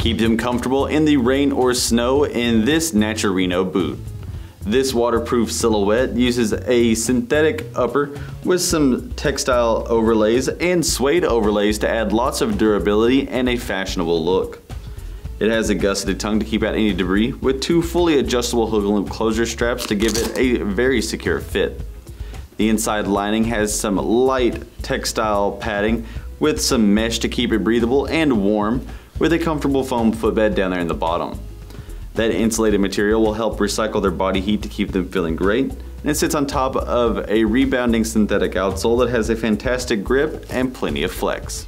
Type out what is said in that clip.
Keep them comfortable in the rain or snow in this Naturino boot. This waterproof silhouette uses a synthetic upper with some textile overlays and suede overlays to add lots of durability and a fashionable look. It has a gusseted tongue to keep out any debris with two fully adjustable hook and loop closure straps to give it a very secure fit. The inside lining has some light textile padding with some mesh to keep it breathable and warm with a comfortable foam footbed down there in the bottom. That insulated material will help recycle their body heat to keep them feeling great. And it sits on top of a rebounding synthetic outsole that has a fantastic grip and plenty of flex.